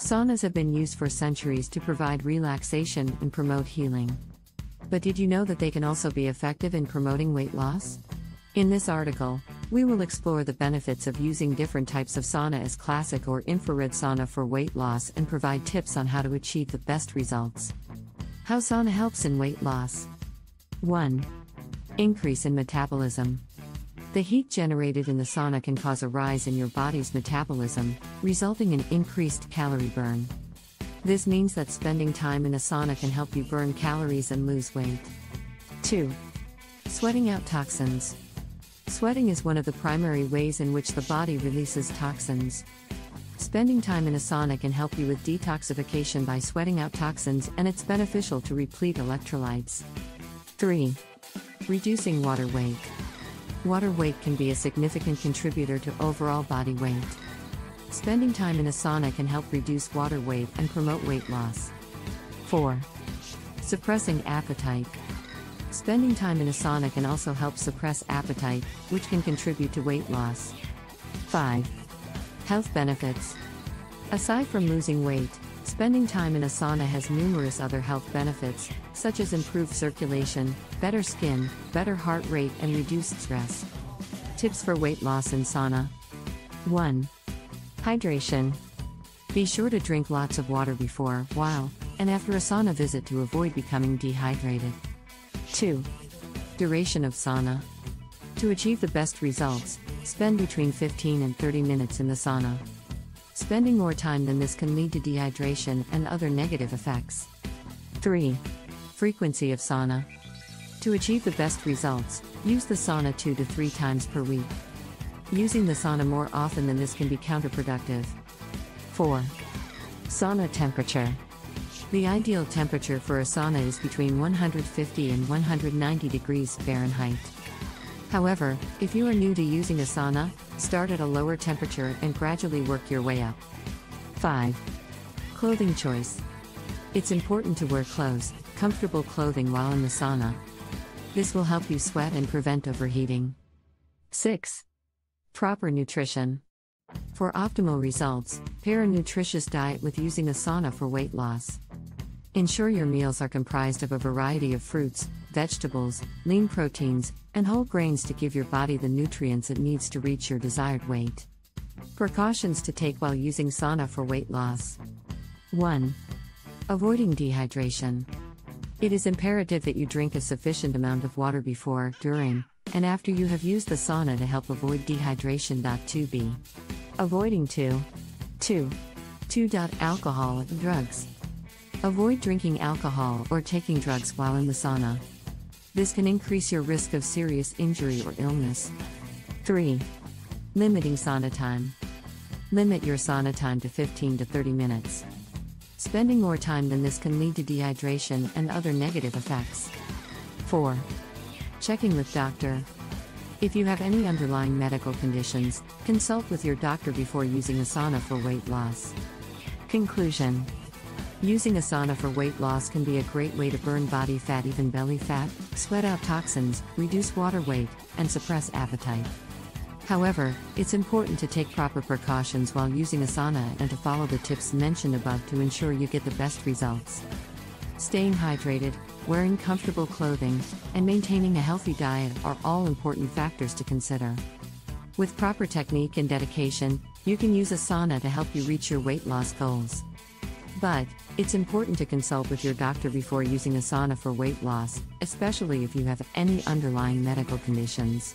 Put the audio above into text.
Saunas have been used for centuries to provide relaxation and promote healing. But did you know that they can also be effective in promoting weight loss? In this article, we will explore the benefits of using different types of sauna as classic or infrared sauna for weight loss and provide tips on how to achieve the best results. How sauna helps in weight loss. 1. Increase in metabolism. The heat generated in the sauna can cause a rise in your body's metabolism, resulting in increased calorie burn. This means that spending time in a sauna can help you burn calories and lose weight. 2. Sweating out toxins. Sweating is one of the primary ways in which the body releases toxins. Spending time in a sauna can help you with detoxification by sweating out toxins, and it's beneficial to replete electrolytes. 3. Reducing water weight. Water weight can be a significant contributor to overall body weight. Spending time in a sauna can help reduce water weight and promote weight loss. 4. Suppressing appetite. Spending time in a sauna can also help suppress appetite, which can contribute to weight loss. 5. Health benefits. Aside from losing weight, spending time in a sauna has numerous other health benefits, such as improved circulation, better skin, better heart rate, and reduced stress. Tips for weight loss in sauna 1. Hydration. Be sure to drink lots of water before, while, and after a sauna visit to avoid becoming dehydrated. 2. Duration of sauna. To achieve the best results, spend between 15 and 30 minutes in the sauna. Spending more time than this can lead to dehydration and other negative effects. 3. Frequency of sauna. To achieve the best results, use the sauna 2 to 3 times per week. Using the sauna more often than this can be counterproductive. 4. Sauna temperature. The ideal temperature for a sauna is between 150 and 190 degrees Fahrenheit. However, if you are new to using a sauna, start at a lower temperature and gradually work your way up. 5. Clothing choice. It's important to wear clothes, comfortable clothing while in the sauna. This will help you sweat and prevent overheating. 6. Proper nutrition. For optimal results, pair a nutritious diet with using a sauna for weight loss. Ensure your meals are comprised of a variety of fruits, vegetables, lean proteins, and whole grains to give your body the nutrients it needs to reach your desired weight. Precautions to take while using sauna for weight loss 1. Avoiding dehydration. It is imperative that you drink a sufficient amount of water before, during, and after you have used the sauna to help avoid dehydration. 2b. Avoiding 2. 2. 2. Alcohol and drugs. Avoid drinking alcohol or taking drugs while in the sauna. This can increase your risk of serious injury or illness. 3. Limiting sauna time. Limit your sauna time to 15 to 30 minutes. Spending more time than this can lead to dehydration and other negative effects. 4. Checking with doctor. If you have any underlying medical conditions, consult with your doctor before using a sauna for weight loss. Conclusion Using a sauna for weight loss can be a great way to burn body fat, even belly fat, sweat out toxins, reduce water weight, and suppress appetite. However, it's important to take proper precautions while using a sauna and to follow the tips mentioned above to ensure you get the best results. Staying hydrated, wearing comfortable clothing, and maintaining a healthy diet are all important factors to consider. With proper technique and dedication, you can use a sauna to help you reach your weight loss goals. But, it's important to consult with your doctor before using a sauna for weight loss, especially if you have any underlying medical conditions.